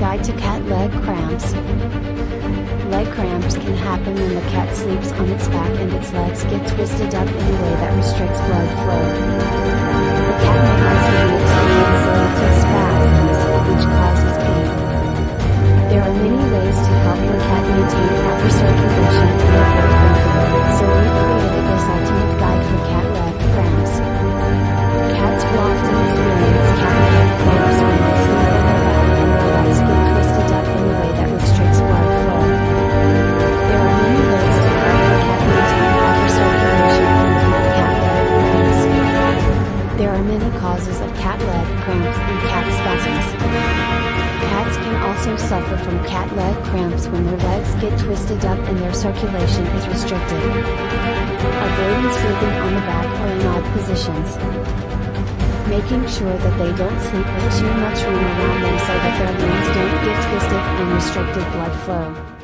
Guide to cat leg cramps. Leg cramps can happen when the cat sleeps on its back and its legs get twisted up in a way that restricts blood flow. The cat may also be experiencing spasms, which causes pain. There are many ways to help your cat maintain proper circulation many causes of cat leg cramps and cat spasms. Cats can also suffer from cat leg cramps when their legs get twisted up and their circulation is restricted. Avoiding sleeping on the back or in odd positions. Making sure that they don't sleep with too much room around them so that their limbs don't get twisted and restricted blood flow.